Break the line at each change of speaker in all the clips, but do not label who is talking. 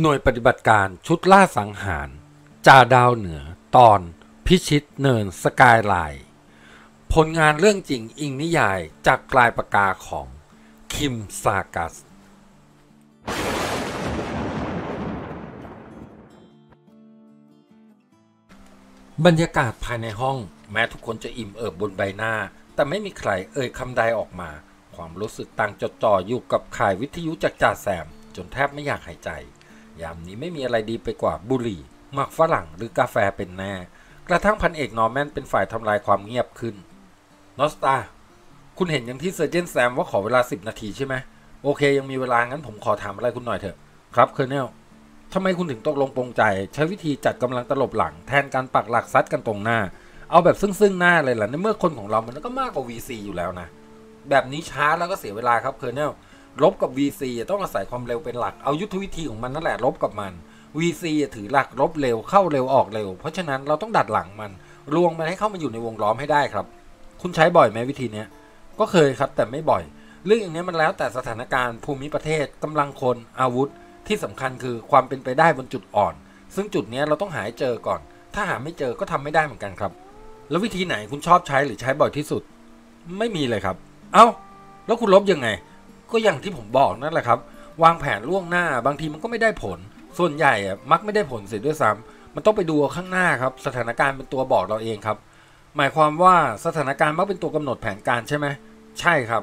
หน่วยปฏิบัติการชุดล่าสังหาร จ่าดาวเหนือ ตอน พิชิตเนินสกายไลน์ผลงานเรื่องจริงอิงนิยายจากปลายปากกาของ คิมซากัส บรรยากาศภายในห้อง แม้ทุกคนจะอิ่มเอิบบนใบหน้า แต่ไม่มีใครเอ่ยคำใดออกมา ความรู้สึกต่างจดจ่ออยู่กับข่ายวิทยุจากจ่าแซม จนแทบไม่อยากหายใจ ยามนี้ไม่มีอะไรดีไปกว่าบุหรี่หมากฝรั่งหรือกาแฟเป็นแน่ กระทั่งพันเอกนอร์แมนเป็นฝ่ายทำลายความเงียบขึ้น North Star คุณเห็นอย่างที่ Sergeant แซมว่าขอเวลา 10 นาทีใช่ไหมโอเค ยังมีเวลางั้นผมขอถามอะไรคุณหน่อยเถอะ ครับ Colonel ทำไมคุณถึงตกลงปรงใจ ใช้วิธีจัดกำลังตลบหลังแทนการปักหลักซัดกันตรงหน้า เอาแบบซึ่งซึ่งหน้าเลยล่ะในเมื่อคนของเรามันก็มากกว่า VC อยู่แล้วนะแบบนี้ช้าแล้วก็เสียเวลาครับเคอร์เนล ลบกับ VC ต้องอาศัยความเร็วเป็นหลัก เอายุทธวิธีของมันนั่นแหละลบกับมัน VC ถือหลักลบเร็วเข้าเร็วออกเร็ว เพราะฉะนั้นเราต้องดัดหลังมันลวงมันให้เข้ามาอยู่ในวงล้อมให้ได้ครับ คุณใช้บ่อยไหมวิธีนี้ก็เคยครับแต่ไม่บ่อย เรื่องอย่างนี้มันแล้วแต่สถานการณ์ภูมิประเทศกำลังคนอาวุธ ที่สำคัญคือความเป็นไปได้บนจุดอ่อน ซึ่งจุดนี้เราต้องหาให้เจอก่อน ถ้าหาไม่เจอก็ทำไม่ได้เหมือนกันครับ แล้ววิธีไหนคุณชอบใช้หรือใช้บ่อยที่สุด ไม่มีเลยครับ เอา้าแล้วคุณลบยังไง ก็อย่างที่ผมบอกนั่นแหละครับ วางแผนล่วงหน้าบางทีมันก็ไม่ได้ผล ส่วนใหญ่อะมักไม่ได้ผลเสียด้วยซ้ำมันต้องไปดูข้างหน้าครับ สถานการณ์เป็นตัวบอกเราเองครับ หมายความว่าสถานการณ์มักเป็นตัวกำหนดแผนการใช่ไหมใช่ครับ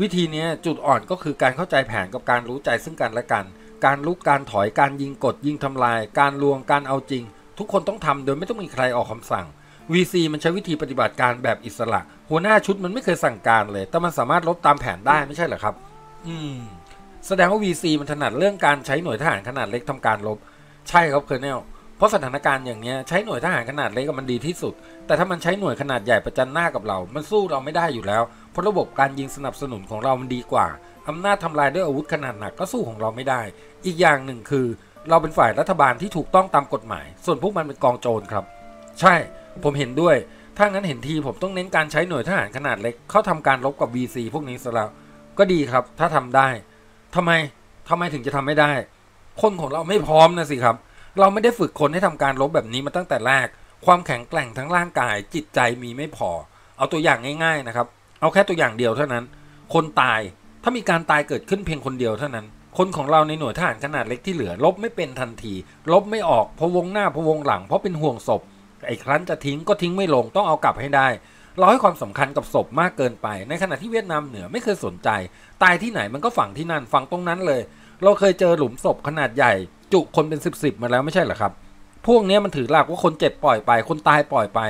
วิธีนี้จุดอ่อนก็คือการเข้าใจแผนกับการรู้ใจซึ่งกันและกัน การลุกการถอยการยิงกด ยิงทำลาย การลวงการเอาจริง ทุกคนต้องทำโดยไม่ต้องมีใครออกคำสั่ง VC มันใช้วิธีปฏิบัติการแบบอิสระ หัวหน้าชุดมันไม่เคยสั่งการเลย แต่มันสามารถลบตามแผนได้ไม่ใช่เหรอครับ อืม แสดงว่า VC มันถนัดเรื่องการใช้หน่วยทหารขนาดเล็กทำการลบใช่ครับเคอร์เนลเพราะสถานการณ์อย่างนี้ใช้หน่วยทหารขนาดเล็กมันดีที่สุด แต่ถ้ามันใช้หน่วยขนาดใหญ่ประจันหน้ากับเรา มันสู้เราไม่ได้อยู่แล้ว เพราะระบบการยิงสนับสนุนของเรามันดีกว่าอำนาจทำลายด้วยอาวุธขนาดหนักก็สู้ของเราไม่ได้ อีกอย่างหนึ่งคือ เราเป็นฝ่ายรัฐบาลที่ถูกต้องตามกฎหมาย ส่วนพวกมันเป็นกองโจรครับ ใช่ ผมเห็นด้วย ถ้างั้นเห็นทีผมต้องเน้นการใช้หน่วยทหารขนาดเล็ก เข้าทำการรบกับ VC พวกนี้ซะแล้ว ก็ดีครับ ถ้าทำได้ทำไมทำไมถึงจะทำไม่ได้ คนของเราไม่พร้อมนะสิครับ เราไม่ได้ฝึกคนให้ทำการรบแบบนี้มาตั้งแต่แรก ความแข็งแกร่งทั้งร่างกาย จิตใจมีไม่พอ เอาตัวอย่างง่าย ๆนะครับ เอาแค่ตัวอย่างเดียวเท่านั้น คนตาย ถ้ามีการตายเกิดขึ้นเพียงคนเดียวเท่านั้น คนของเราในหน่วยทหารขนาดเล็กที่เหลือ ลบไม่เป็นทันที ลบไม่ออกเพราะวงหน้าเพราะวงหลัง เพราะเป็นห่วงศพไอ้ครั้นจะทิ้งก็ทิ้งไม่ลงต้องเอากลับให้ได้ เราให้ความสำคัญกับศพมากเกินไป ในขณะที่เวียดนามเหนือไม่เคยสนใจ ตายที่ไหนมันก็ฝังที่นั่นฝังตรงนั้นเลย เราเคยเจอหลุมศพขนาดใหญ่ จุคนเป็นสิบสิบมาแล้วไม่ใช่เหรอครับ พวกนี้มันถือหลักว่าคนเจ็บปล่อยไป คนตายปล่อยไป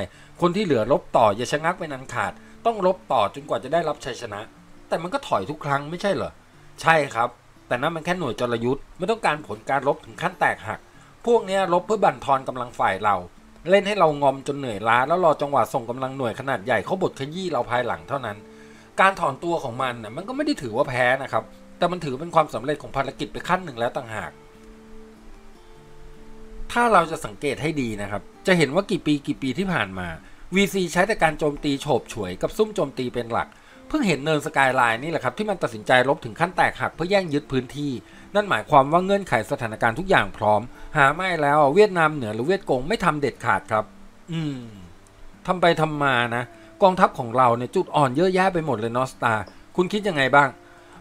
คนที่เหลือลบต่ออย่าชะงักไปนันขาด ต้องลบต่อจนกว่าจะได้รับชัยชนะ แต่มันก็ถอยทุกครั้งไม่ใช่เหรอใช่ครับ แต่นั่นมันแค่หน่วยจรยุทธ์ไม่ต้องการผลการลบถึงขั้นแตกหัก พวกนี้ลบเพื่อบั่นทอนกำลังฝ่ายเรา เล่นให้เรางอมจนเหนื่อยล้า แล้วรอจังหวะส่งกำลังหน่วยขนาดใหญ่เขาบดขยี้เราภายหลังเท่านั้น การถอนตัวของมันน่ะมันก็ไม่ได้ถือว่าแพ้นะครับ แต่มันถือเป็นความสำเร็จของภารกิจไปขั้นหนึ่งแล้วต่างหาก ถ้าเราจะสังเกตให้ดีนะครับ จะเห็นว่ากี่ปีกี่ปีที่ผ่านมา VC ใช้แต่การโจมตีฉาบฉวยกับซุ่มโจมตีเป็นหลัก เพิ่งเห็นเนินสกายไลน์นี่แหละครับที่มันตัดสินใจรบถึงขั้นแตกหักเพื่อแย่งยึดพื้นที่ นั่นหมายความว่าเงื่อนไขสถานการณ์ทุกอย่างพร้อม หาไม่แล้วเวียดนามเหนือหรือเวียดกงไม่ทำเด็ดขาดครับ อืมทำไปทำมานะ กองทัพของเราเนี่ยจุดอ่อนเยอะแยะไปหมดเลย North Star คุณคิดยังไงบ้าง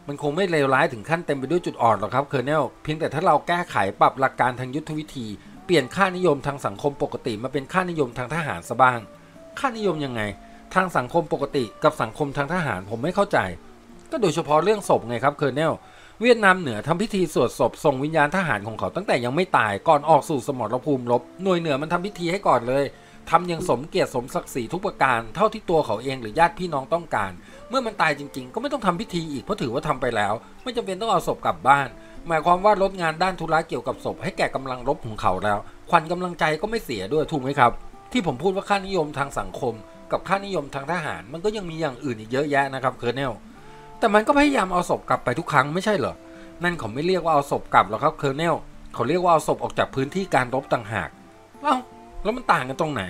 มันคงไม่เลวร้ายถึงขั้นเต็มไปด้วยจุดอ่อนหรอกครับ Colonel เพียงแต่ถ้าเราแก้ไขปรับหลักการทางยุทธวิธีเปลี่ยนค่านิยมทางสังคมปกติมาเป็นค่านิยมทางทหารซะบ้าง ค่านิยมยังไง ทางสังคมปกติกับสังคมทางทหารผมไม่เข้าใจ ก็โดยเฉพาะเรื่องศพไงครับเคอร์เนลเวียดนามเหนือทำพิธีสวดศพส่งวิญญาณทหารของเขาตั้งแต่ยังไม่ตายก่อนออกสู่สมรภูมิรบหน่วยเหนือมันทำพิธีให้ก่อนเลยทำอย่างสมเกียรติสมศักดิ์ศรีทุกประการเท่าที่ตัวเขาเองหรือญาติพี่น้องต้องการ เมื่อมันตายจริง ๆ ก็ไม่ต้องทำพิธีอีกเพราะถือว่าทำไปแล้ว ไม่จำเป็นต้องเอาศพกลับบ้าน หมายความว่าลดงานด้านธุระเกี่ยวกับศพให้แก่กำลังรบของเขาแล้วขวัญกำลังใจก็ไม่เสียด้วยถูกไหมครับ ที่ผมพูดว่าค่านิยมทางสังคม กับค่านิยมทางทหาร มันก็ยังมีอย่างอื่นอีกเยอะแยะนะครับ Colonel แต่มันก็พยายามเอาศพกลับไปทุกครั้งไม่ใช่เหรอ นั่นเขาไม่เรียกว่าเอาศพกลับหรอกครับ Colonel เขาเรียกว่าเอาศพออกจากพื้นที่การรบต่างหากเอ้าแล้วมันต่างกันตรงไหน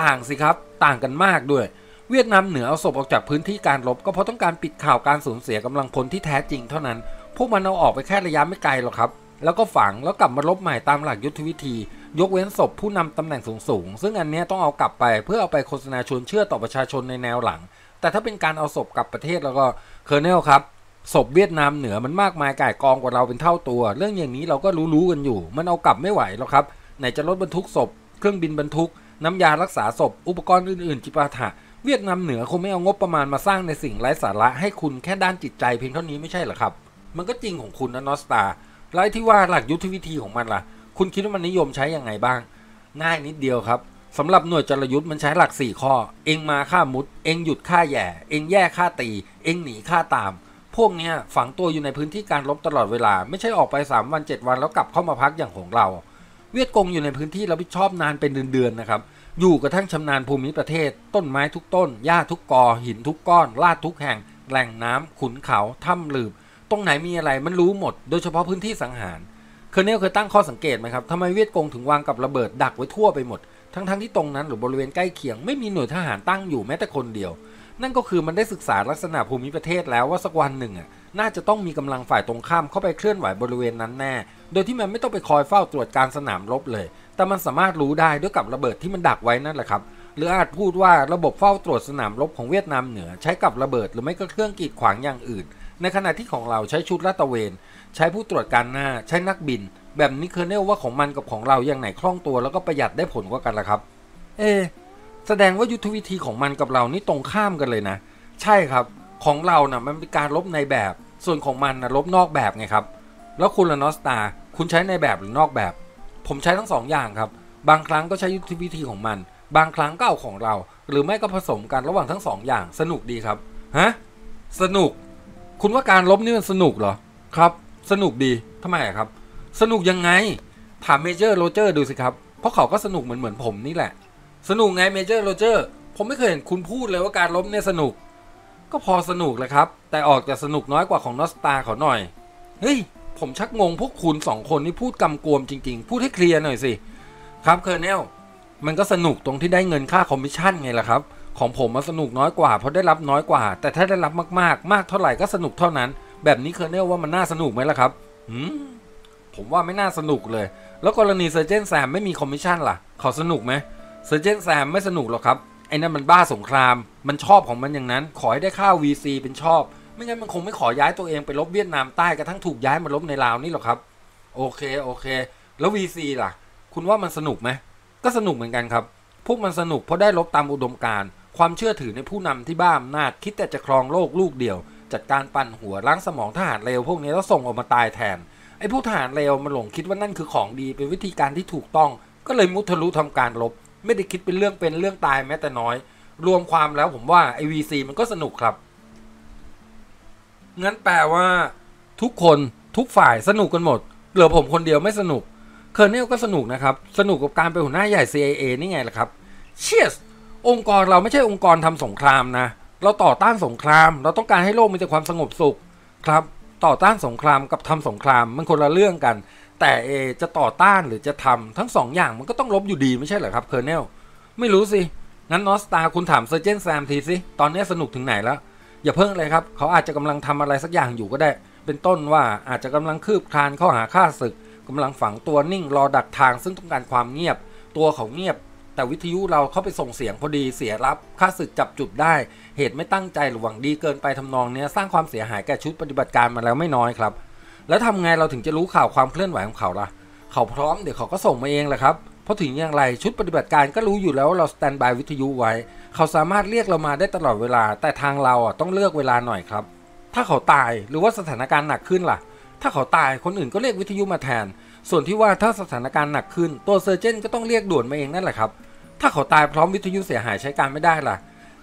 ต่างสิครับ ต่างกันมากด้วย เวียดนามเหนือเอาศพออกจากพื้นที่การรบ ก็เพราะต้องการปิดข่าวการสูญเสียกำลังพลที่แท้จริงเท่านั้น พวกมันเอาออกไปแค่ระยะไม่ไกลหรอกครับ แล้วก็ฝังแล้วกลับมาลบใหม่ตามหลักยุทธวิธี ยกเว้นศพผู้นำตำแหน่งสูงๆ ซึ่งอันนี้ต้องเอากลับไปเพื่อเอาไปโฆษณาชวนเชื่อต่อประชาชนในแนวหลัง แต่ถ้าเป็นการเอาศพกลับประเทศแล้วก็เคอร์เนลครับศพเวียดนามเหนือมันมากมายก่ายกองกว่าเราเป็นเท่าตัว เรื่องอย่างนี้เราก็รู้ๆกันอยู่ มันเอากลับไม่ไหวหรอกครับ ไหนจะรถบรรทุกศพ เครื่องบินบรรทุก น้ำยารักษาศพ อุปกรณ์อื่นๆ จิปาถะ เวียดนามเหนือคงไม่เอางบประมาณมาสร้างในสิ่งไร้สาระให้คุณแค่ด้านจิตใจเพียงเท่านี้ไม่ใช่หรอครับ มันก็จริงของคุณนะนอสตาไล่ที่ว่าหลักยุทธวิธีของมันล่ะ คุณคิดว่ามันนิยมใช้อยังไงบ้าง ง่ายนิดเดียวครับสำหรับหน่วยจรยุทธ์มันใช้หลัก 4 ข้อ เองมาฆ่ามุด เองหยุดฆ่าแย่ เองแย่ฆ่าตี เองหนีฆ่าตาม พวกเนี้ยฝังตัวอยู่ในพื้นที่การรบตลอดเวลา ไม่ใช่ออกไป 3 วัน 7 วันแล้วกลับเข้ามาพักอย่างของเรา เวียดกงอยู่ในพื้นที่รับผิดชอบนานเป็นเดือนๆนะครับ อยู่กระทั่งชำนาญภูมิประเทศ ต้นไม้ทุกต้น หญ้าทุกกอ หินทุกก้อน ลาดทุกแห่ง แหล่งน้ำขุนเขา ถ้ำหลืบ ตรงไหนมีอะไรมันรู้หมด โดยเฉพาะพื้นที่สังหาร Colonel เคยตั้งข้อสังเกตไหมครับทำไมเวียดกงถึงวางกับระเบิดดักไว้ทั่วไปหมด ทั้งๆที่ตรงนั้นหรือบริเวณใกล้เคียงไม่มีหน่วยทหารตั้งอยู่แม้แต่คนเดียว นั่นก็คือมันได้ศึกษาลักษณะภูมิประเทศแล้วว่าสักวันหนึ่งอะน่าจะต้องมีกำลังฝ่ายตรงข้ามเข้าไปเคลื่อนไหวบริเวณนั้นแน่ โดยที่มันไม่ต้องไปคอยเฝ้าตรวจการสนามรบเลย แต่มันสามารถรู้ได้ด้วยกับระเบิดที่มันดักไว้นั่นแหละครับ หรืออาจพูดว่าระบบเฝ้าตรวจสนามรบของเวียดนามเหนือใช้กับระเบิดหรือไม่ก็เครื่องกีดขวางอย่างอื่น ในขณะที่ของเราใช้ชุดลาดตระเวน ใช้ผู้ตรวจการหน้าใช้นักบิน แบบนี้ Colonel ว่าของมันกับของเราอย่างไหนคล่องตัวแล้วก็ประหยัดได้ผลกว่ากันล่ะครับ เอ แสดงว่ายุทธวิธีของมันกับเรานี่ตรงข้ามกันเลยนะ ใช่ครับ ของเราน่ะมันเป็นการรบในแบบ ส่วนของมันน่ะรบนอกแบบไงครับ แล้วคุณล่ะ North Star คุณใช้ในแบบหรือนอกแบบ ผมใช้ทั้งสองอย่างครับ บางครั้งก็ใช้ยุทธวิธีของมัน บางครั้งก็เอาของเรา หรือไม่ก็ผสมกันระหว่างทั้งสองอย่างสนุกดีครับ ฮะ สนุก คุณว่าการรบนี่มันสนุกเหรอ ครับ สนุกดีทำไมครับ สนุกยังไง ถาม Major โรเจอร์ดูสิครับ เพราะเขาก็สนุกเหมือนเหมือนผมนี่แหละ สนุกไง Major โรเจอร์ผมไม่เคยเห็นคุณพูดเลยว่าการรบเนี่ยสนุก ก็พอสนุกแหละครับ แต่ออกจะสนุกน้อยกว่าของ North Star เขาหน่อย เฮ้ย ผมชักงงพวกคุณสองคนนี่พูดกำกวมจริง ๆ พูดให้เคลียร์หน่อยสิ ครับ Colonel มันก็สนุกตรงที่ได้เงินค่าคอมมิชชั่นไงล่ะครับ ของผมมันสนุกน้อยกว่า เพราะได้รับน้อยกว่า แต่ถ้าได้รับมากๆ มากเท่าไหร่ก็สนุกเท่านั้น แบบนี้ Colonel ว่ามันน่าสนุกไหมล่ะครับหืมผมว่าไม่น่าสนุกเลย แล้วกรณี Sergeant แซมไม่มีคอมมิชชั่นล่ะ เขาสนุกไหม Sergeant แซมไม่สนุกหรอกครับไอ้นั่นมันบ้าสงคราม มันชอบของมันอย่างนั้น ขอให้ได้ฆ่า VC เป็นชอบ ไม่งั้นมันคงไม่ขอย้ายตัวเองไปลบเวียดนามใต้กระทั่งถูกย้ายมาลบในลาวนี่หรอกครับ โอเคโอเค แล้ว VC ล่ะ คุณว่ามันสนุกไหมก็สนุกเหมือนกันครับ พวกมันสนุกเพราะได้ลบตามอุดมการณ์ ความเชื่อถือในผู้นำที่บ้าอำนาจคิดแต่จะครองโลกลูกเดียว จัดการปั่นหัวล้างสมองทหารเลวพวกนี้แล้วส่งออกมาตายแทนไอ้ผู้ทหารเลวมันหลงคิดว่านั่นคือของดีเป็นวิธีการที่ถูกต้อง ก็เลยมุทะลุทำการลบ ไม่ได้คิดเป็นเรื่องเป็นเรื่องตายแม้แต่น้อย รวมความแล้วผมว่าไอ้ VC มันก็สนุกครับงั้นแปลว่า ทุกคนทุกฝ่ายสนุกกันหมด เหลือผมคนเดียวไม่สนุก Colonel ก็สนุกนะครับ สนุกกับการเป็นหัวหน้าใหญ่ CIA นี่ไงล่ะครับเชียส องค์กรเราไม่ใช่องค์กรทำสงครามนะ เราต่อต้านสงคราม เราต้องการให้โลกมีแต่ความสงบสุขครับ ต่อต้านสงครามกับทำสงครามมันคนละเรื่องกัน แต่เอจะต่อต้านหรือจะทำทั้งสองอย่างมันก็ต้องรบอยู่ดีไม่ใช่เหรอครับ Colonelไม่รู้สิงั้นนอสตาคุณถามเซอร์เจนแซมทีสิตอนนี้สนุกถึงไหนแล้ว อย่าเพิ่งเลยครับ เขาอาจจะกำลังทำอะไรสักอย่างอยู่ก็ได้ เป็นต้นว่าอาจจะกำลังคืบคลานเข้าหาข้าศึกกำลังฝังตัวนิ่งรอดักทางซึ่งต้องการความเงียบ ตัวเขาเงียบ แต่วิทยุเราเข้าไปส่งเสียงพอดีเสียรับข้าศึกจับจุดได้ เหตุไม่ตั้งใจหรือหวังดีเกินไปทำนองนี้สร้างความเสียหายแก่ชุดปฏิบัติการมาแล้วไม่น้อยครับ แล้วทำไงเราถึงจะรู้ข่าวความเคลื่อนไหวของเขาล่ะ เขาพร้อมเดี๋ยวเขาก็ส่งมาเองแหละครับเพราะถึงอย่างไรชุดปฏิบัติการก็รู้อยู่แล้วเรา standby วิทยุไว้ เขาสามารถเรียกเรามาได้ตลอดเวลา แต่ทางเราอะต้องเลือกเวลาหน่อยครับ ถ้าเขาตายหรือว่าสถานการณ์หนักขึ้นล่ะ ถ้าเขาตายคนอื่นก็เรียกวิทยุมาแทน ส่วนที่ว่าถ้าสถานการณ์หนักขึ้น ตัว Sergeant ก็ต้องเรียกด่วนมาเองนั่นแหละครับ ถ้าเขาตายพร้อมวิทยุเสียหายใช้การไม่ได้ล่ะ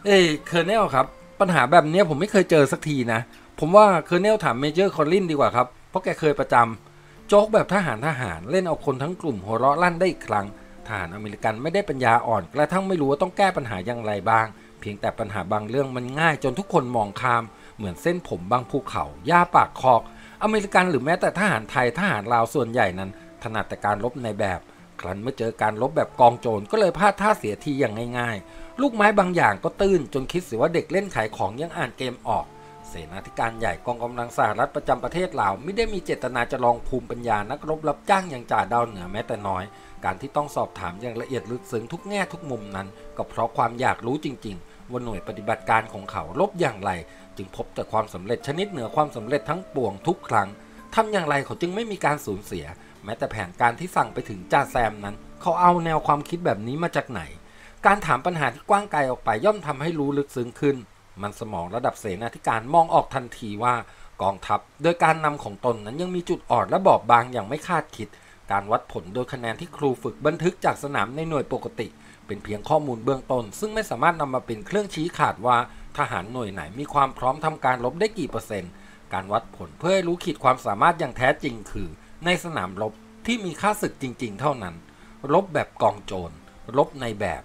เอ้ย Colonel ครับ ปัญหาแบบนี้ผมไม่เคยเจอสักทีนะ ผมว่า Colonel ถาม Major คอลลินดีกว่าครับ เพราะแกเคยประจำโจ๊กแบบทหารทหารเล่นเอาคนทั้งกลุ่มหัวเราะลั่นได้อีกครั้งทหารอเมริกันไม่ได้ปัญญาอ่อนกระทั่งไม่รู้ว่าต้องแก้ปัญหาอย่างไรบ้าง เพียงแต่ปัญหาบางเรื่องมันง่ายจนทุกคนมองข้าม เหมือนเส้นผมบางภูเขาหญ้าปากคอก อเมริกันหรือแม้แต่ทหารไทยทหารลาวส่วนใหญ่นั้นถนัดแต่การลบในแบบ ครั้นเมื่อเจอการลบแบบกองโจรก็เลยพลาดท่าเสียทีอย่างง่ายๆ ลูกไม้บางอย่างก็ตื้นจนคิดเสียว่าเด็กเล่นขายของยังอ่านเกมออกเซนาธิการใหญ่กองกำลังสหรัฐประจำประเทศลาวไม่ได้มีเจตนาจะลองภูมิปัญญานักรบรับจ้างอย่างจ่าดาวเหนือแม้แต่น้อย การที่ต้องสอบถามอย่างละเอียดลึกซึ้งทุกแง่ทุกมุมนั้น ก็เพราะความอยากรู้จริง ๆ ว่าหน่วยปฏิบัติการของเขาลบอย่างไร จึงพบแต่ความสำเร็จชนิดเหนือความสำเร็จทั้งปวงทุกครั้งทำอย่างไรเขาจึงไม่มีการสูญเสีย แม้แต่แผนการที่สั่งไปถึงจ่าแซมนั้น เขาเอาแนวความคิดแบบนี้มาจากไหน การถามปัญหาที่กว้างไกลออกไปย่อมทำให้รู้ลึกซึ้งขึ้น มันสมองระดับเสนาธิการมองออกทันทีว่ากองทัพ โดยการนำของตนนั้นยังมีจุดอ่อนและบอบบางอย่างไม่คาดคิด การวัดผลโดยคะแนนที่ครูฝึกบันทึกจากสนามในหน่วยปกติ เป็นเพียงข้อมูลเบื้องต้น ซึ่งไม่สามารถนำมาเป็นเครื่องชี้ขาดว่าทหารหน่วยไหนมีความพร้อมทำการรบได้กี่เปอร์เซ็นต์ การวัดผลเพื่อให้รู้ขีดความสามารถอย่างแท้จริงคือ ในสนามรบที่มีค่าศึกจริง ๆ เท่านั้น รบแบบกองโจร รบในแบบ